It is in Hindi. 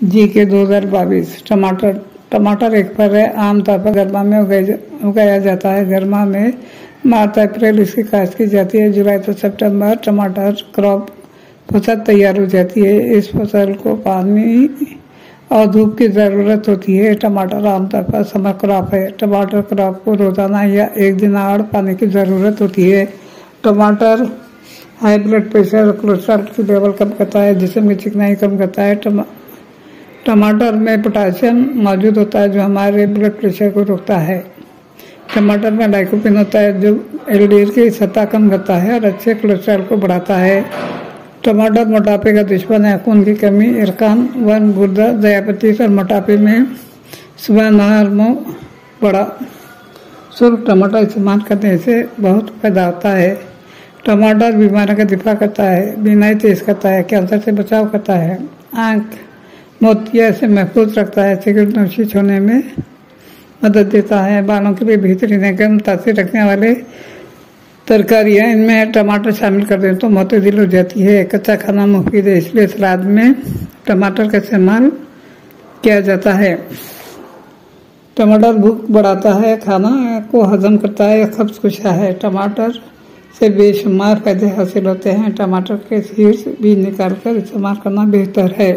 जी के दो हज़ार बाईस, टमाटर टमाटर एक पर है आमतौर पर गर्मा में उगाया जाता है। गर्मा में मार्च, अप्रैल इसकी काश्त की जाती है। जुलाई से सितंबर, टमाटर क्रॉप फ़सल तैयार हो जाती है। इस फ़सल को पानी और धूप की ज़रूरत होती है। टमाटर आमतौर पर समर क्रॉप है। टमाटर क्रॉप को रोज़ाना या एक दिन आड़ पानी की ज़रूरत होती है। टमाटर हाई ब्लड प्रेशर, कोलेस्ट्रॉल की लेवल कम करता है जिसम चिकनाई कम करता है। टमा टमाटर में पोटासियम मौजूद होता है जो हमारे ब्लड प्रेशर को रोकता है। टमाटर में लाइकोपिन होता है जो एल की सतह कम करता है और अच्छे कोलेस्ट्रॉल को बढ़ाता है। टमाटर मोटापे का दुश्मन है, खून की कमी, इरकान, वन गुर्दा दयापति, और मोटापे में सुबह नहर मुँह बड़ा सुर्ख टमाटर इस्तेमाल करने से बहुत फ़ायदा होता है। टमाटर बीमारियों का दिफा करता है बीनाई तेज करता है, कैंसर से बचाव करता है, आँख मोतिया से महफूज रखता है, सिगरेट नोशी छोड़ने में मदद देता है। बालों के लिए बेहतरीन गर्म तासीर रखने वाले तरकारियाँ इनमें टमाटर शामिल कर दें तो दिल हो जाती है। कच्चा खाना मुफीद है, इसलिए सलाद में टमाटर का इस्तेमाल किया जाता है। टमाटर भूख बढ़ाता है, खाना को हजम करता है, खब्ज कुशा है। टमाटर से बेशुमार फ़ायदे हासिल होते हैं। टमाटर के शीर्ष भी निकाल कर इस्तेमाल करना बेहतर है।